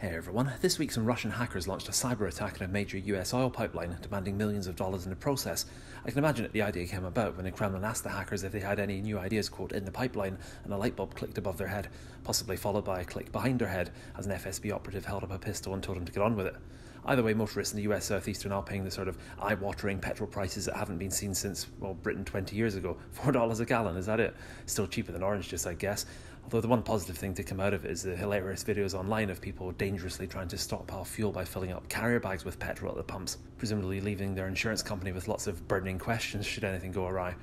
Hey everyone, this week some Russian hackers launched a cyber attack on a major US oil pipeline, demanding millions of dollars in the process. I can imagine that the idea came about when the Kremlin asked the hackers if they had any new ideas, quote, in the pipeline, and a light bulb clicked above their head, possibly followed by a click behind their head as an FSB operative held up a pistol and told them to get on with it. Either way, motorists in the US southeast are now paying the sort of eye watering petrol prices that haven't been seen since, well, Britain 20 years ago. $4 a gallon, is that it? Still cheaper than orange juice, I guess. Although the one positive thing to come out of it is the hilarious videos online of people dangerously trying to stockpile fuel by filling up carrier bags with petrol at the pumps, presumably leaving their insurance company with lots of burning questions should anything go awry.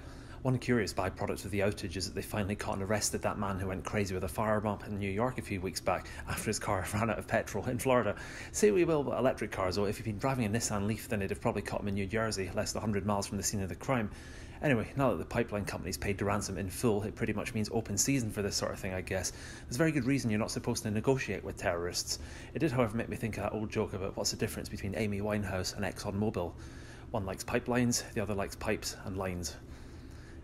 One curious byproduct of the outage is that they finally caught and arrested that man who went crazy with a firebomb in New York a few weeks back after his car ran out of petrol in Florida. Say we will about electric cars, though, if you've been driving a Nissan Leaf, then they'd have probably caught him in New Jersey, less than 100 miles from the scene of the crime. Anyway, now that the pipeline company's paid the ransom in full, it pretty much means open season for this sort of thing, I guess. There's a very good reason you're not supposed to negotiate with terrorists. It did, however, make me think of that old joke about what's the difference between Amy Winehouse and ExxonMobil. One likes pipelines, the other likes pipes and lines.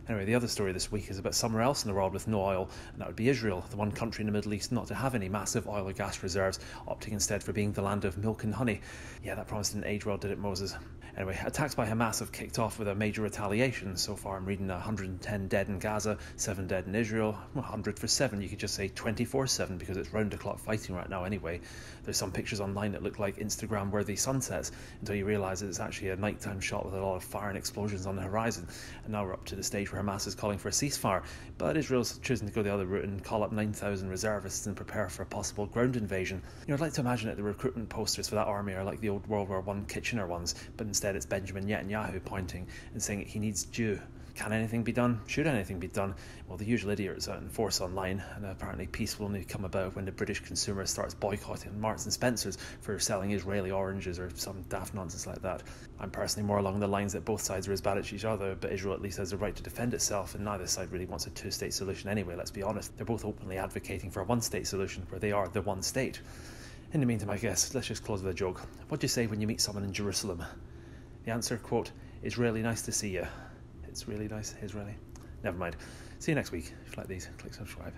Anyway, the other story this week is about somewhere else in the world with no oil, and that would be Israel, the one country in the Middle East not to have any massive oil or gas reserves, opting instead for being the land of milk and honey. Yeah, that promise didn't age well, did it, Moses? Anyway, attacks by Hamas have kicked off with a major retaliation. So far, I'm reading 110 dead in Gaza, 7 dead in Israel, 100 for 7. You could just say 24 7 because it's round the clock fighting right now anyway. There's some pictures online that look like Instagram worthy sunsets until you realise it's actually a nighttime shot with a lot of fire and explosions on the horizon. And now we're up to the stage where Hamas is calling for a ceasefire. But Israel's choosing to go the other route and call up 9,000 reservists and prepare for a possible ground invasion. You know, I'd like to imagine that the recruitment posters for that army are like the old World War One Kitchener ones, but instead Instead, it's Benjamin Netanyahu pointing and saying he needs Jew. Can anything be done? Should anything be done? Well, the usual idiots out in force online, and apparently peace will only come about when the British consumer starts boycotting Marks and Spencers for selling Israeli oranges or some daft nonsense like that. I'm personally more along the lines that both sides are as bad as each other, but Israel at least has the right to defend itself, and neither side really wants a two state solution anyway, let's be honest. They're both openly advocating for a one state solution where they are the one state. In the meantime, I guess, let's just close with a joke. What do you say when you meet someone in Jerusalem? The answer, quote, is really nice to see you. It's really nice, Israeli. Never mind. See you next week. If you like these, click subscribe.